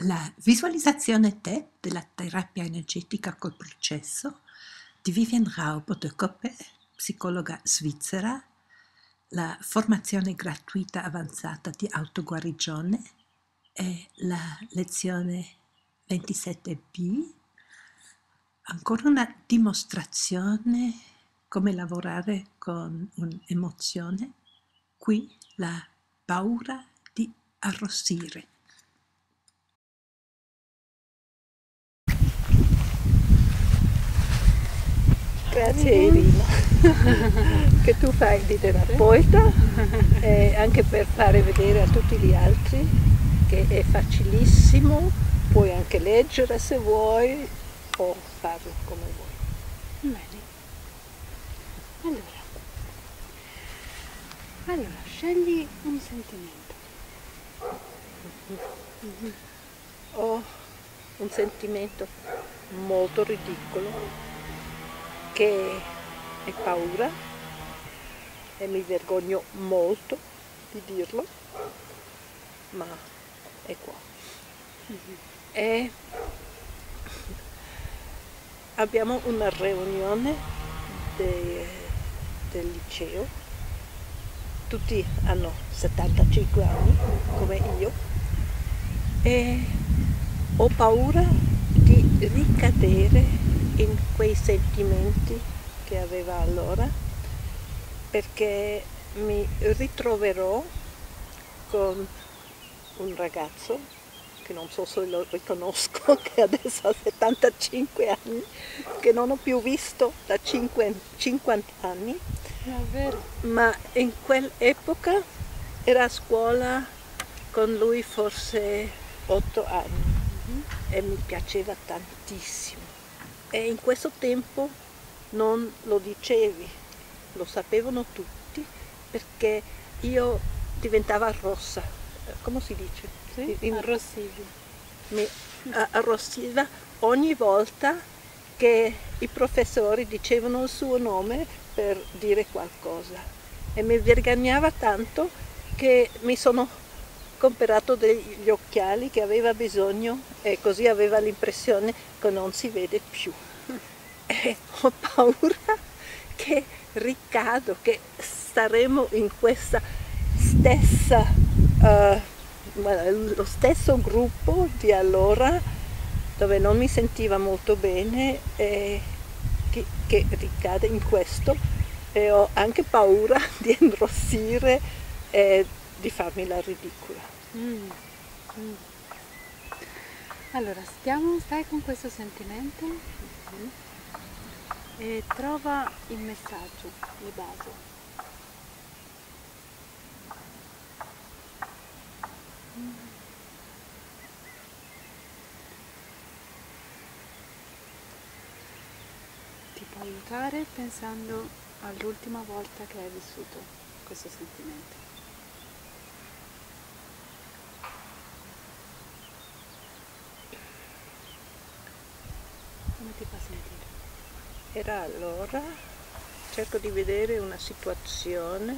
La visualizzazione TEP della terapia energetica col processo di Vivian Raubotekoppe, psicologa svizzera, la formazione gratuita avanzata di autoguarigione e la lezione 27b, ancora una dimostrazione come lavorare con un'emozione, qui la paura di arrossire. Grazie Irina, che tu fai di terapeuta e anche per fare vedere a tutti gli altri che è facilissimo, puoi anche leggere se vuoi o farlo come vuoi. Bene. Allora, allora scegli un sentimento. Ho un sentimento molto ridicolo che è paura e mi vergogno molto di dirlo, ma è qua. E abbiamo una riunione de, del liceo, tutti hanno 75 anni come io e ho paura di ricadere in quei sentimenti che aveva allora perché mi ritroverò con un ragazzo che non so se lo riconosco, che adesso ha 75 anni, che non ho più visto da 50 anni, ma in quell'epoca era a scuola con lui forse 8 anni mm-hmm. e mi piaceva tantissimo e in questo tempo non lo dicevi, lo sapevano tutti perché io diventava rossa, come si dice? Sì, arrossivi. Mi arrossiva ogni volta che i professori dicevano il suo nome per dire qualcosa e mi vergognava tanto che mi sono comprato degli occhiali che aveva bisogno e così aveva l'impressione che non si vede più. E ho paura che ricado, che staremo in questa stessa, uh, lo stesso gruppo di allora dove non mi sentiva molto bene e che, che ricade in questo e ho anche paura di inrossire e di farmi la ridicola. Mm. Mm. Allora, stiamo, stai con questo sentimento mm. e trova il messaggio di base. Ti può aiutare pensando all'ultima volta che hai vissuto questo sentimento. Come ti fa sentire? Era allora, cerco di vedere una situazione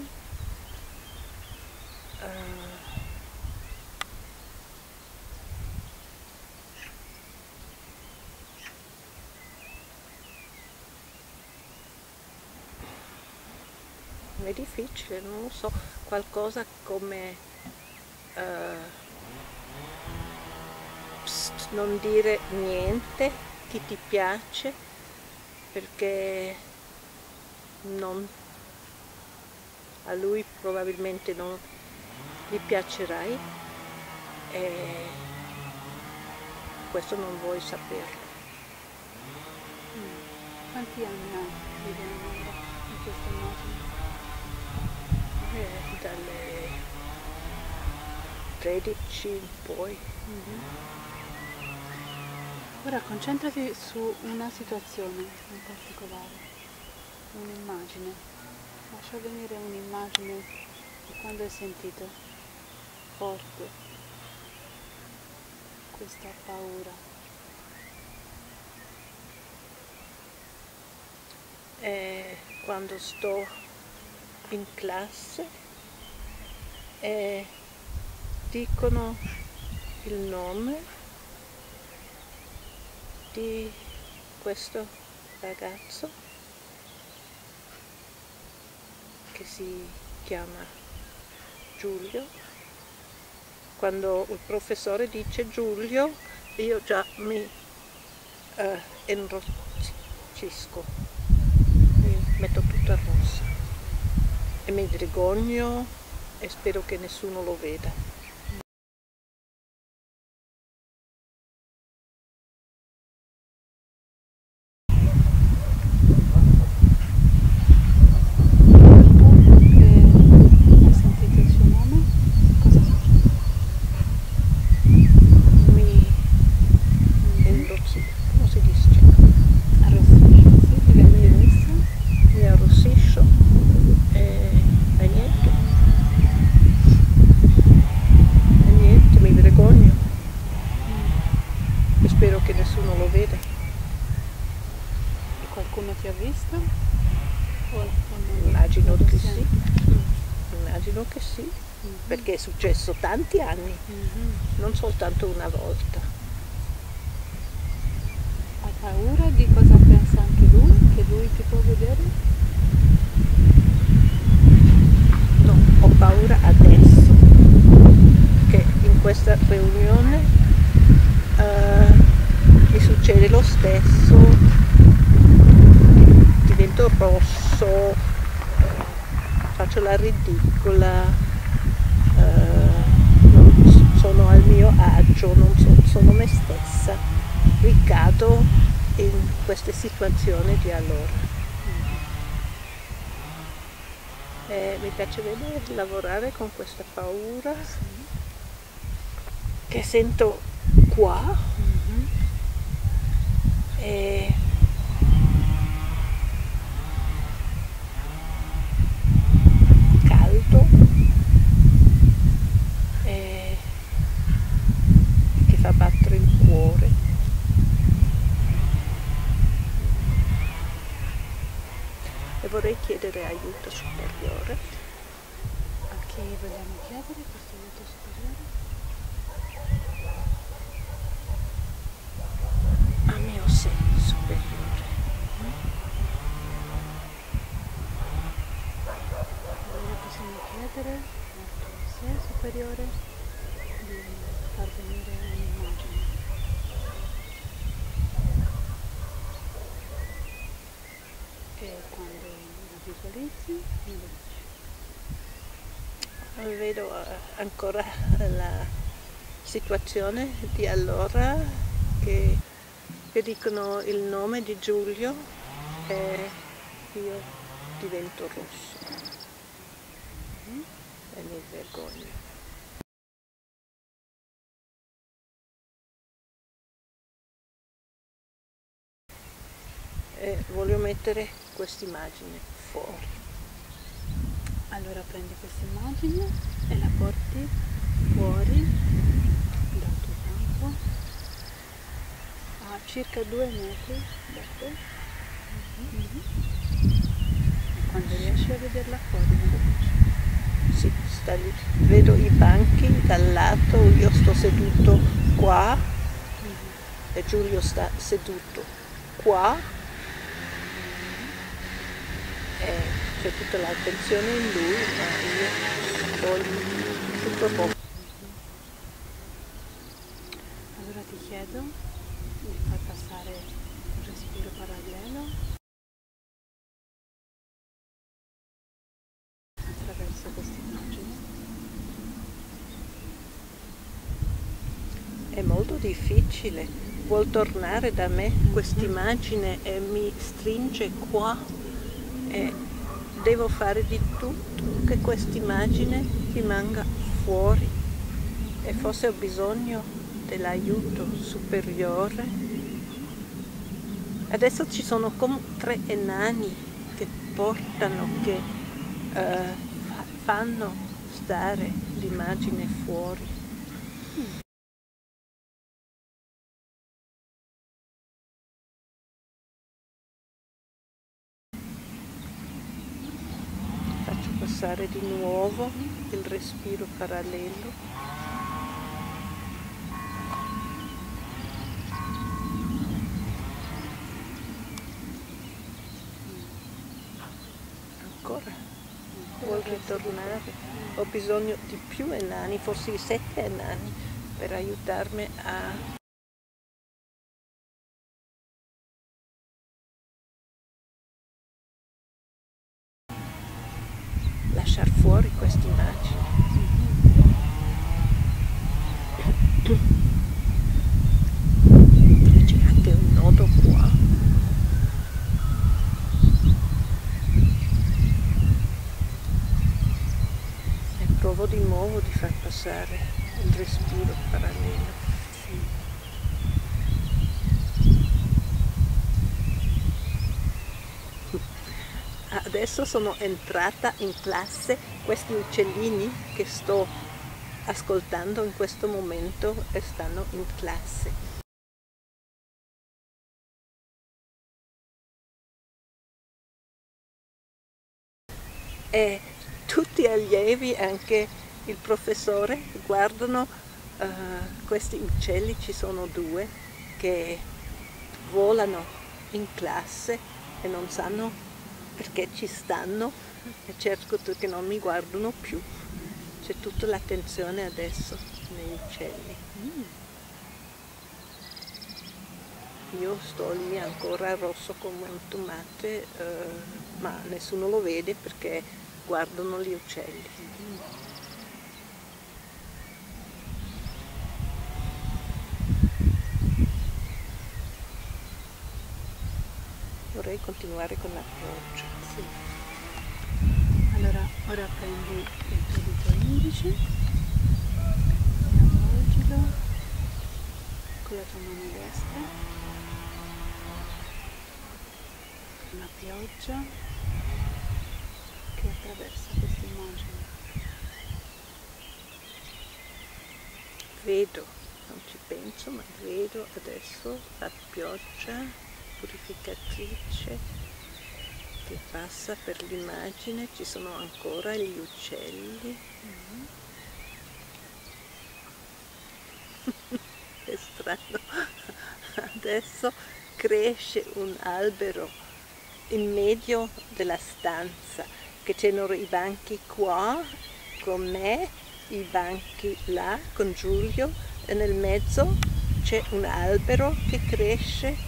uh, è difficile, non lo so, qualcosa come uh, pst, non dire niente chi ti piace perché non, a lui probabilmente non gli piacerai e questo non vuoi saperlo. Mm. Quanti anni ha Viviana in questa immagine? Eh, dalle 13 in poi. Mm-hmm. Ora concentrati su una situazione in particolare, un'immagine. Lascia venire un'immagine di quando hai sentito forte questa paura. È quando sto in classe e dicono il nome di questo ragazzo che si chiama Giulio. Quando il professore dice Giulio, io già mi eh, inroccisco, mi metto tutta rossa e mi vergogno e spero che nessuno lo veda. Successo tanti anni, mm-hmm. non soltanto una volta. Ha paura di cosa pensa anche lui? Che lui ti può vedere? No, ho paura adesso che in questa riunione uh, mi succede lo stesso, divento rosso, faccio la ridicola sono al mio agio, non so, sono me stessa, ricado in queste situazioni di allora. E mi piace vedere lavorare con questa paura che sento qua e vorrei chiedere aiuto superiore. A chi vogliamo chiedere questo aiuto superiore? A mio sé superiore. Allora possiamo chiedere al tuo superiore di far venire un'immagine. E quando visualizzi vedo eh, ancora la situazione di allora che, che dicono il nome di Giulio e io divento rosso e mi vergogno. E voglio mettere questa immagine fuori. Allora prendi questa immagine e la porti fuori dal tuo campo a circa due metri da te. E quando riesci a vederla fuori. Sì, sta lì. Vedo i banchi dal lato, io sto seduto qua mm-hmm. e Giulio sta seduto qua e c'è tutta l'attenzione in lui, ma io ho tutto poco. Allora ti chiedo di far passare un respiro parallelo attraverso questa immagine. È molto difficile, vuol tornare da me questa immagine e mi stringe qua e devo fare di tutto che questa immagine rimanga fuori e forse ho bisogno dell'aiuto superiore. Adesso ci sono come tre enani che portano, che uh, fanno stare l'immagine fuori. rilassare di nuovo il respiro parallelo. Ancora? Vuol ritornare? Ho bisogno di più enani forse di sette enani per aiutarmi a fuori questa immagine. C'è anche un nodo qua. E provo di nuovo di far passare il respiro parallelo. Adesso sono entrata in classe, questi uccellini che sto ascoltando in questo momento stanno in classe. E tutti gli allievi, anche il professore, guardano uh, questi uccelli, ci sono due che volano in classe e non sanno perché ci stanno e cerco che non mi guardano più. C'è tutta l'attenzione adesso nei uccelli. Mm. Io sto lì ancora rosso come un tomate, eh, ma nessuno lo vede perché guardano gli uccelli. Vorrei continuare con la pioggia. Sì. Allora, ora prendi il tuo dito indice avvolgilo con la tua mano destra. La pioggia che attraversa questa immagine. Vedo, non ci penso, ma vedo adesso la pioggia purificatrice che passa per l'immagine, ci sono ancora gli uccelli. Mm. È strano. Adesso cresce un albero in medio della stanza, che c'erano i banchi qua con me, i banchi là con Giulio e nel mezzo c'è un albero che cresce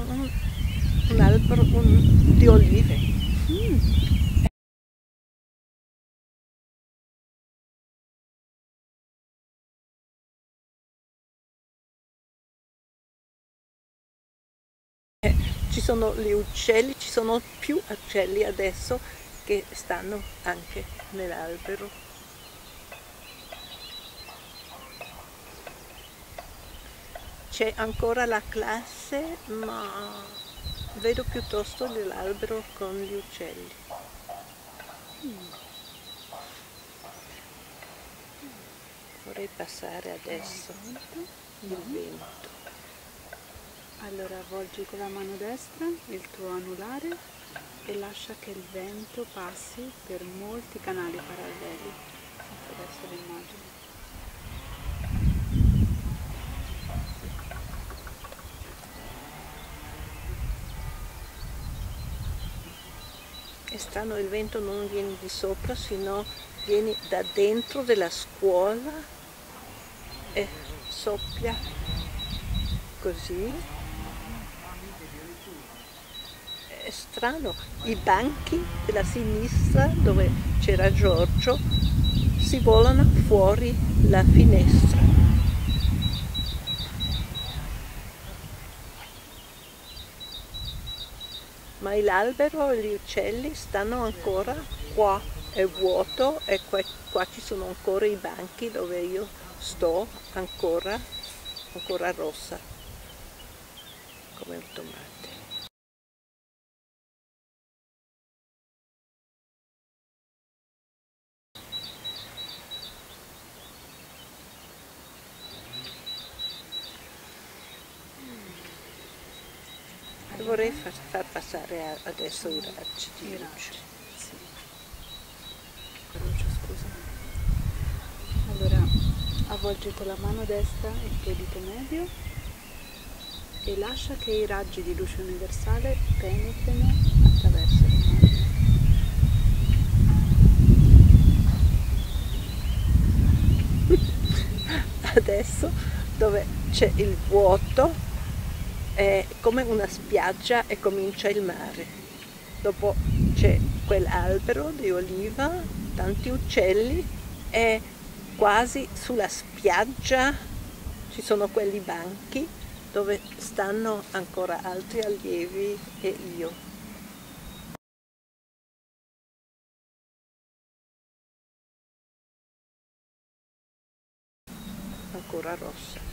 un, albero un, di olive. Mm. Ci sono gli uccelli, ci sono più uccelli adesso che stanno anche nell'albero. C'è ancora la classe, ma vedo piuttosto l'albero con gli uccelli. Mm. Vorrei passare adesso il vento. Allora avvolgi con la mano destra il tuo anulare e lascia che il vento passi per molti canali paralleli attraverso l'immagine. È strano, il vento non viene di sopra, sino viene da dentro della scuola e soffia così. È strano, i banchi della sinistra dove c'era Giorgio si volano fuori la finestra. ma l'albero e gli uccelli stanno ancora qua, è vuoto e qua, qua, ci sono ancora i banchi dove io sto ancora, ancora rossa, come un tomate. vorrei far, passare adesso i raggi di luce. Allora, avvolgi con la mano destra il tuo dito medio e lascia che i raggi di luce universale penetrino attraverso le mani. Adesso dove c'è il vuoto è come una spiaggia e comincia il mare. Dopo c'è quell'albero di oliva, tanti uccelli e quasi sulla spiaggia ci sono quelli banchi dove stanno ancora altri allievi e io. ancora rossa.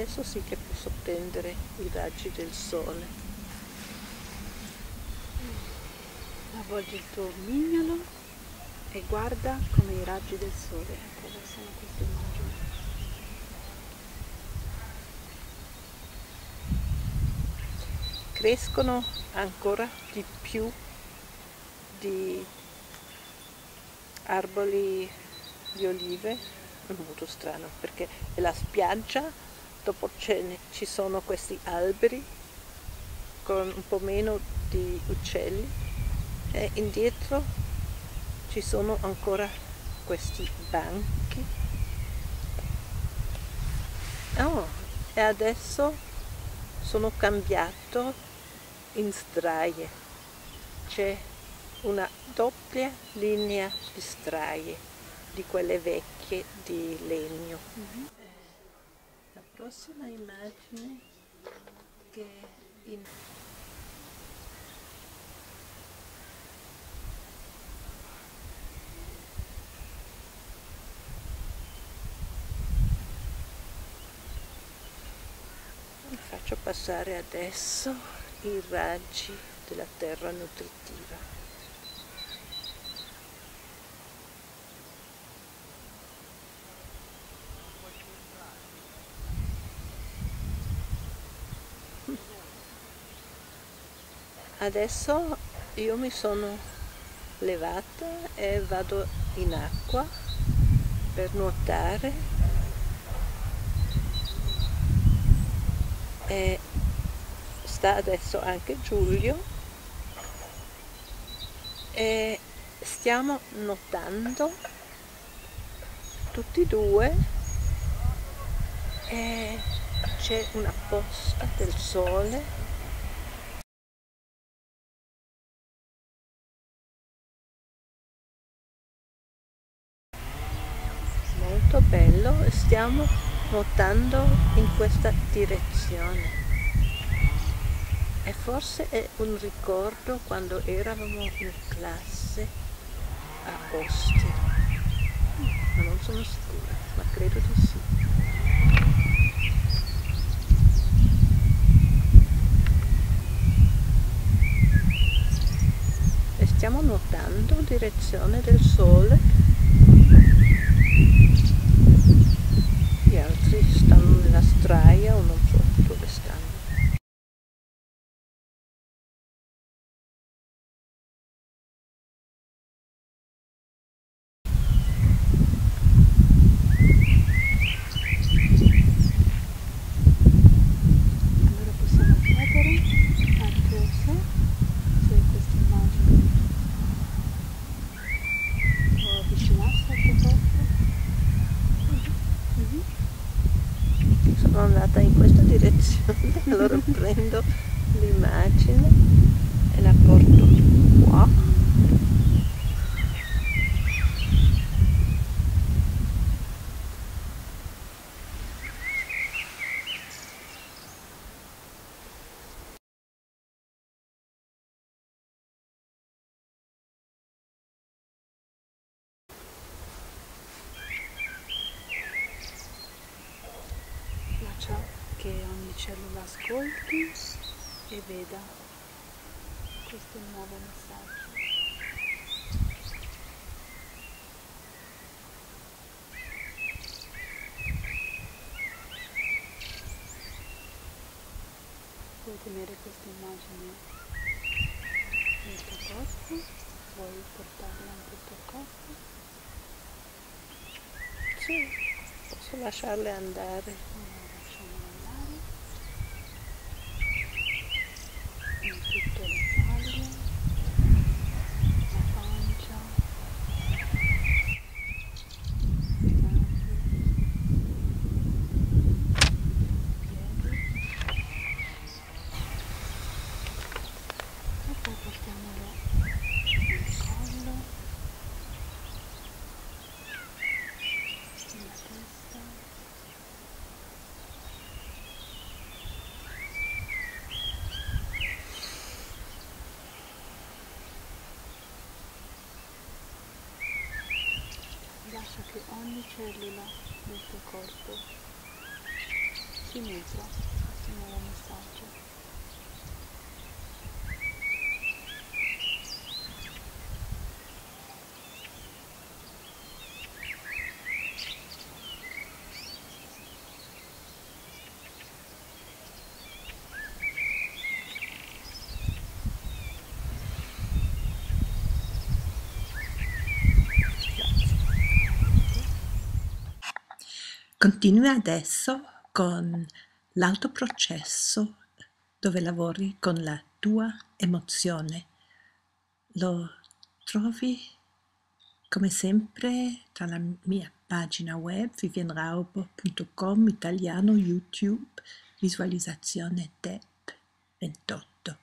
Adesso sì che posso prendere i raggi del sole. Avvolgi il tuo mignolo e guarda come i raggi del sole attraversano questa immagine. Crescono ancora di più di arboli di olive, è molto strano perché è la spiaggia, dopo ci sono questi alberi con un po' meno di uccelli e indietro ci sono ancora questi banchi. Oh, e adesso sono cambiato in straie. C'è una doppia linea di straie, di quelle vecchie di legno. Mm-hmm. La prossima immagine che in faccio passare adesso i raggi della terra nutritiva. Adesso io mi sono levata e vado in acqua per nuotare. E sta adesso anche Giulio. E stiamo nuotando tutti e due. E c'è una posta del sole stiamo nuotando in questa direzione. E forse è un ricordo quando eravamo in classe a Ostia ma non sono sicura ma credo di sì. Stiamo nuotando in direzione del sole straia o non so dove stanno. Allora possiamo chiedere a Rosa se questa immagine può avvicinarsi al tuo corpo. Mm -hmm sono andata in questa direzione allora prendo l'immagine e la porto qua che ogni cellula ascolti e veda questo nuovo messaggio. Puoi tenere questa immagine nel tuo corpo, vuoi portarla il tuo corpo? Sì, posso lasciarle andare. Cellula del tuo corpo si nutra questo nuovo messaggio. Continua adesso con l'autoprocesso dove lavori con la tua emozione. Lo trovi come sempre tra la mia pagina web vivienraubo.com italiano YouTube visualizzazione TEP 28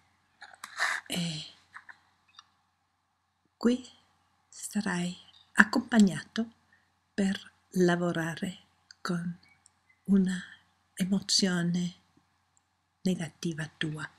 e qui sarai accompagnato per lavorare con una emozione negativa tua.